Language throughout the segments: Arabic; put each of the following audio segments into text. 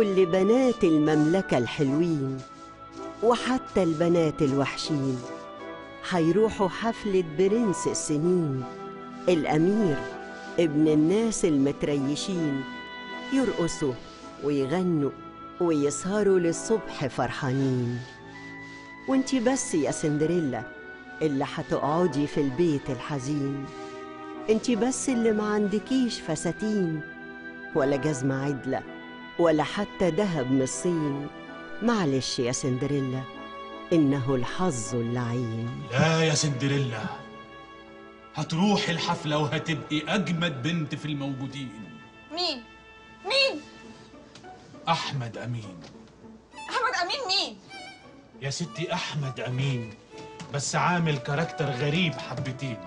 كل بنات المملكة الحلوين وحتى البنات الوحشين. هيروحوا حفلة برنس السنين. الأمير ابن الناس المتريشين يرقصوا ويغنوا ويسهروا للصبح فرحانين. وانتي بس يا سندريلا اللي هتقعدي في البيت الحزين. انتي بس اللي ما عندكيش فساتين ولا جزمة عدلة. ولا حتى دهب من الصين. معلش يا سندريلا إنه الحظ اللعين. لا يا سندريلا هتروحي الحفلة وهتبقي أجمد بنت في الموجودين. مين؟ مين؟ أحمد أمين. أحمد أمين مين؟ يا ستي أحمد أمين بس عامل كاركتر غريب حبتين.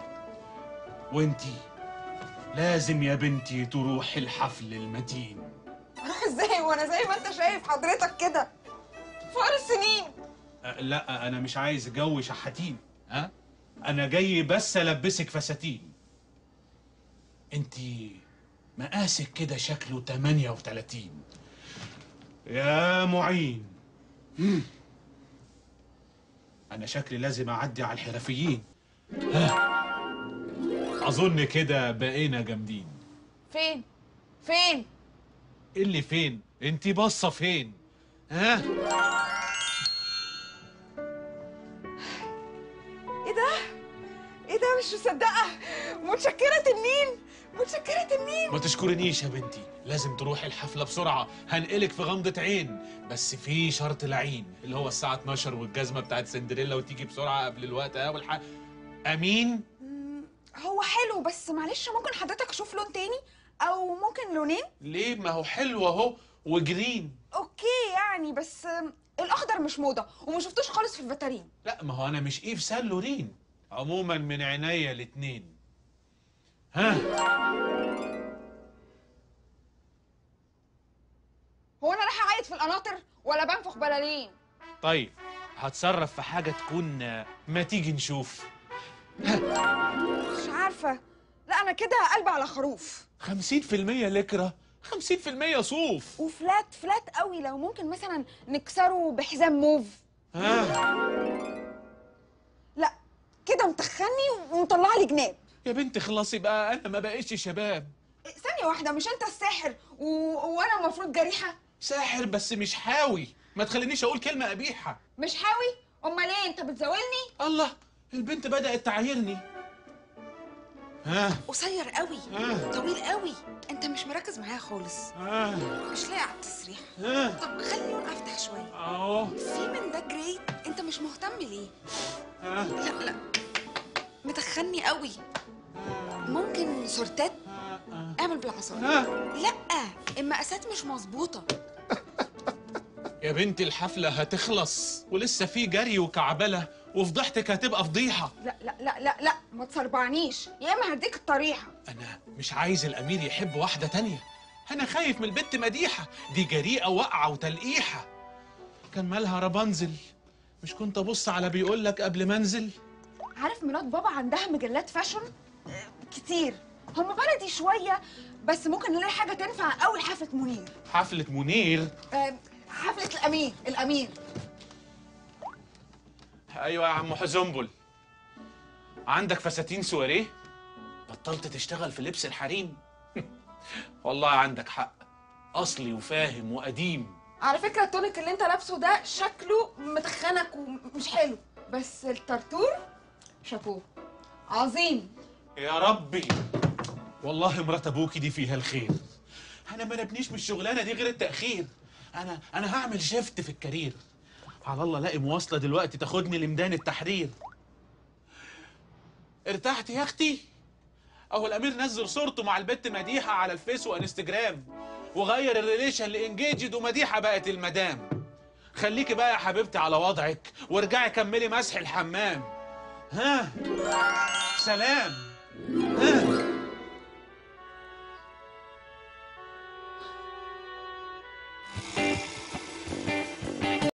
وإنتي لازم يا بنتي تروحي الحفل المتين. إزاي؟ وأنا زي ما انت شايف حضرتك كده. فار السنين. أه لا أنا مش عايز جو شحاتين. ها؟ أنا جاي بس ألبسك فساتين. انتي مقاسك كده شكله 38 يا معين. مم. أنا شكلي لازم أعدي على الحرفيين. ها. أظن كده بقينا جامدين. فين؟ فين؟ اللي فين؟ انتي باصة فين؟ ها؟ إيه ده؟ إيه ده؟ مش مصدقة. متشكرة تنين. متشكرة تنين. ما تشكرنيش يا بنتي. لازم تروحي الحفلة بسرعة. هنقلك في غمضة عين. بس في شرط لعين اللي هو الساعة 12 والجزمة بتاعت سندريلا وتيجي بسرعة قبل الوقت. ها والحق أمين؟ هو حلو بس معلش ممكن حضرتك أشوف لون تاني؟ أو ممكن لونين؟ ليه؟ ما هو حلو أهو و green. OK يعني بس الأخضر مش موضة وما شفتوش خالص في الفتارين لا ما هو أنا مش Yves Saint Laurent. عموما من عينيا الاتنين. ها؟ هو أنا رايحة أعيط في القناطر ولا بنفخ بلالين؟ طيب هتصرف في حاجة تكون ما تيجي نشوف. مش عارفة. لا أنا كده قلب على خروف. 50% لكرة. 50% صوف. وفلات فلات قوي. لو ممكن مثلا نكسره بحزام موف. ها؟ لا كده متخني ومطلع لي جناب. يا بنت خلاصي بقى أنا ما بقيتش شباب. ثانية واحدة مش أنت الساحر و... وأنا المفروض جريحة؟ ساحر بس مش حاوي. ما تخلينيش أقول كلمة قبيحة. مش حاوي؟ أمال إيه؟ أنت بتزاولني؟ الله البنت بدأت تعايرني. ها؟ قصير قوي. طويل قوي. انت مش مركز معايا خالص. ها؟ مش لاقي على التسريح. ها؟ طب خليني أفتح شوية. أهو. في من ده جريت انت مش مهتم ليه ها؟ لا لا. متخني قوي. ممكن سورتات؟ اعمل بالعصاية. لا المقاسات مش مظبوطة. يا بنتي الحفلة هتخلص ولسه في جري وكعبلة. وفضحتك هتبقى فضيحة. لا لا لا لا لا ما تصربعنيش يا اما هديك الطريحة. أنا مش عايز الأمير يحب واحدة تانية. أنا خايف من البت مديحة. دي جريئة واقعة وتلقيحة. كان مالها رابنزل مش كنت أبص على بيقولك قبل ما أنزل؟ عارف مرات بابا عندها مجلات فاشن؟ كتير. هم بلدي شوية بس ممكن نلاقي حاجة تنفع قوي لحفلة منير. حفلة منير؟ آه، حفلة الأمير الأمير. أيوة يا عم حزنبل. عندك فساتين سواريه؟ بطلت تشتغل في لبس الحريم؟ والله عندك حق. أصلي وفاهم وقديم. على فكرة التونيك اللي انت لابسه ده شكله متخنك ومش حلو. بس الترتور؟ شابوه. عظيم. يا ربي. والله مرات أبوكي دي فيها الخير. أنا ما نابنيش من الشغلانة دي غير التأخير. أنا أنا هعمل shift في ال career. على الله الاقي مواصلة دلوقتي تاخدني لميدان التحرير. ارتحت يا أختي. أهو الأمير نزل صورته مع البت مديحة على ال Face و Instagram وغير الريليشن لإنجيجد ومديحة بقت المدام. خليكي بقى يا حبيبتي على وضعك وارجعي كملي مسح الحمام. ها؟ سلام. ها؟